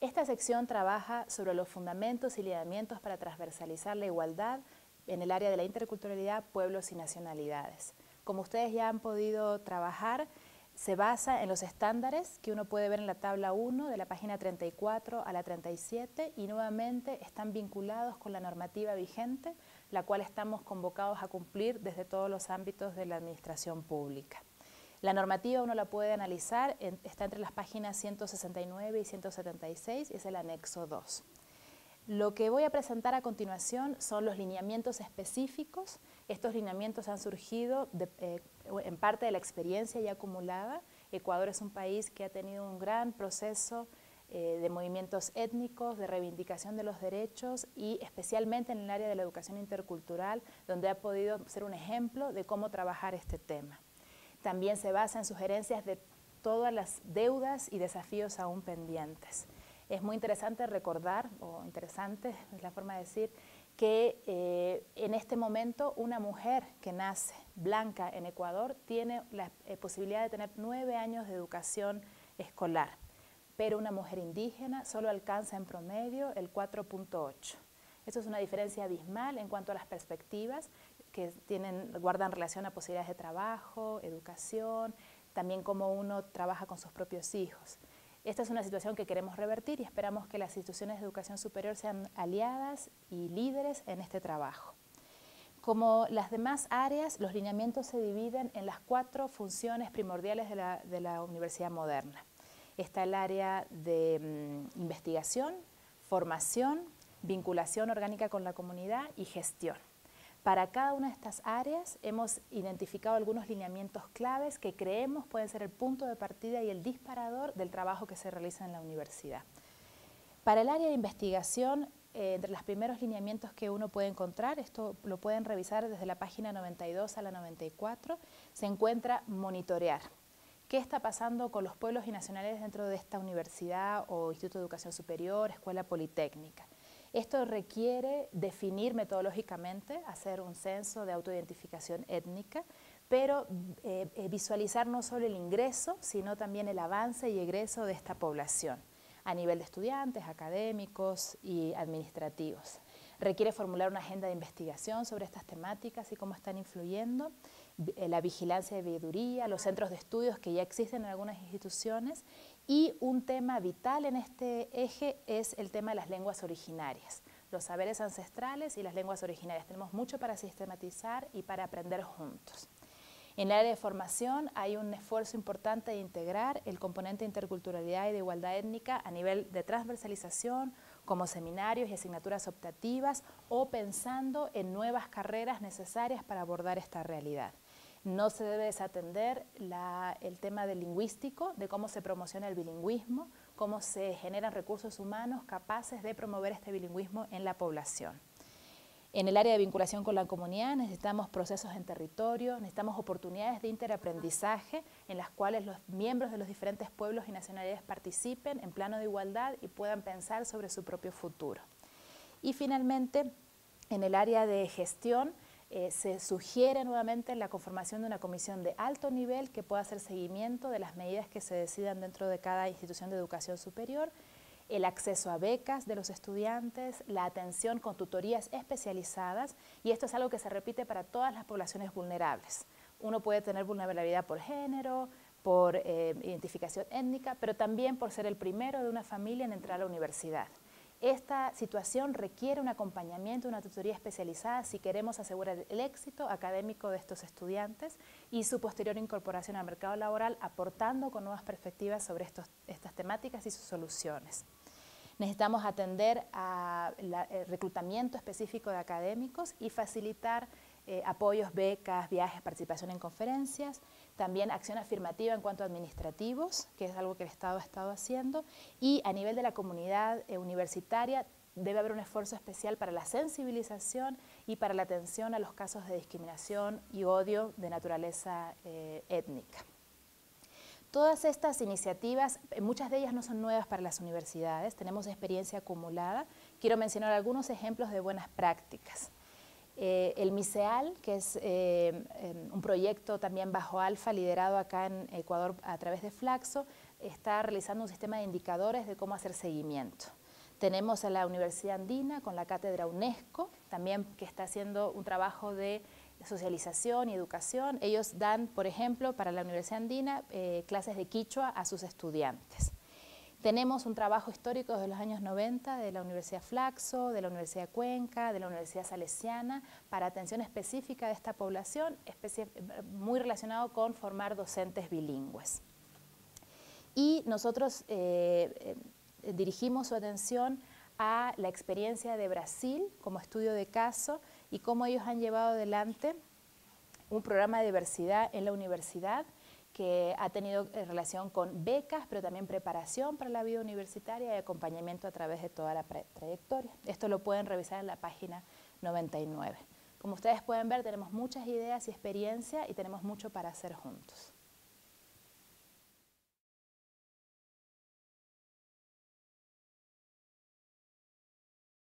Esta sección trabaja sobre los fundamentos y lineamientos para transversalizar la igualdad en el área de la interculturalidad, pueblos y nacionalidades. Como ustedes ya han podido trabajar, se basa en los estándares que uno puede ver en la tabla 1 de la página 34 a la 37 y nuevamente están vinculados con la normativa vigente, la cual estamos convocados a cumplir desde todos los ámbitos de la administración pública. La normativa uno la puede analizar, está entre las páginas 169 y 176, es el anexo 2. Lo que voy a presentar a continuación son los lineamientos específicos. Estos lineamientos han surgido eh, en parte de la experiencia ya acumulada. Ecuador es un país que ha tenido un gran proceso eh, de movimientos étnicos, de reivindicación de los derechos y especialmente en el área de la educación intercultural, donde ha podido ser un ejemplo de cómo trabajar este tema. También se basa en sugerencias de todas las deudas y desafíos aún pendientes. Es muy interesante recordar, o interesante es la forma de decir, que eh, en este momento una mujer que nace blanca en Ecuador tiene la eh, posibilidad de tener nueve años de educación escolar, pero una mujer indígena solo alcanza en promedio el 4.8. Eso es una diferencia abismal en cuanto a las perspectivas que tienen, guardan relación a posibilidades de trabajo, educación, también cómo uno trabaja con sus propios hijos. Esta es una situación que queremos revertir y esperamos que las instituciones de educación superior sean aliadas y líderes en este trabajo. Como las demás áreas, los lineamientos se dividen en las cuatro funciones primordiales de la, de la universidad moderna. Está el área de mm, investigación, formación, vinculación orgánica con la comunidad y gestión. Para cada una de estas áreas hemos identificado algunos lineamientos claves que creemos pueden ser el punto de partida y el disparador del trabajo que se realiza en la universidad. Para el área de investigación, eh, entre los primeros lineamientos que uno puede encontrar, esto lo pueden revisar desde la página 92 a la 94, se encuentra monitorear. ¿Qué está pasando con los pueblos y nacionales dentro de esta universidad o Instituto de Educación Superior, Escuela Politécnica? Esto requiere definir metodológicamente, hacer un censo de autoidentificación étnica, pero eh, eh, visualizar no solo el ingreso, sino también el avance y egreso de esta población a nivel de estudiantes, académicos y administrativos. Requiere formular una agenda de investigación sobre estas temáticas y cómo están influyendo, eh, la vigilancia de veeduría, los centros de estudios que ya existen en algunas instituciones y un tema vital en este eje es el tema de las lenguas originarias, los saberes ancestrales y las lenguas originarias. Tenemos mucho para sistematizar y para aprender juntos. En el área de formación hay un esfuerzo importante de integrar el componente interculturalidad y de igualdad étnica a nivel de transversalización, como seminarios y asignaturas optativas o pensando en nuevas carreras necesarias para abordar esta realidad. No se debe desatender el tema del lingüístico, de cómo se promociona el bilingüismo, cómo se generan recursos humanos capaces de promover este bilingüismo en la población. En el área de vinculación con la comunidad necesitamos procesos en territorio, necesitamos oportunidades de interaprendizaje en las cuales los miembros de los diferentes pueblos y nacionalidades participen en plano de igualdad y puedan pensar sobre su propio futuro. Y finalmente, en el área de gestión, eh, se sugiere nuevamente la conformación de una comisión de alto nivel que pueda hacer seguimiento de las medidas que se decidan dentro de cada institución de educación superior, el acceso a becas de los estudiantes, la atención con tutorías especializadas y esto es algo que se repite para todas las poblaciones vulnerables. Uno puede tener vulnerabilidad por género, por eh, identificación étnica, pero también por ser el primero de una familia en entrar a la universidad. Esta situación requiere un acompañamiento, una tutoría especializada si queremos asegurar el éxito académico de estos estudiantes y su posterior incorporación al mercado laboral, aportando con nuevas perspectivas sobre estas temáticas y sus soluciones. Necesitamos atender al reclutamiento específico de académicos y facilitar eh, apoyos, becas, viajes, participación en conferencias, también acción afirmativa en cuanto a administrativos, que es algo que el Estado ha estado haciendo, y a nivel de la comunidad eh, universitaria debe haber un esfuerzo especial para la sensibilización y para la atención a los casos de discriminación y odio de naturaleza eh, étnica. Todas estas iniciativas, muchas de ellas no son nuevas para las universidades, tenemos experiencia acumulada. Quiero mencionar algunos ejemplos de buenas prácticas. Eh, el MISEAL, que es eh, em, un proyecto también bajo alfa liderado acá en Ecuador a través de Flaxo, está realizando un sistema de indicadores de cómo hacer seguimiento. Tenemos a la Universidad Andina con la cátedra UNESCO, también que está haciendo un trabajo de socialización y educación. Ellos dan, por ejemplo, para la Universidad Andina, eh, clases de quichua a sus estudiantes. Tenemos un trabajo histórico desde los años 90 de la Universidad Flaxo, de la Universidad de Cuenca, de la Universidad Salesiana, para atención específica de esta población, muy relacionado con formar docentes bilingües. Y nosotros eh, eh, dirigimos su atención a la experiencia de Brasil como estudio de caso y cómo ellos han llevado adelante un programa de diversidad en la universidad que ha tenido eh, relación con becas, pero también preparación para la vida universitaria y acompañamiento a través de toda la trayectoria. Esto lo pueden revisar en la página 99. Como ustedes pueden ver, tenemos muchas ideas y experiencia y tenemos mucho para hacer juntos.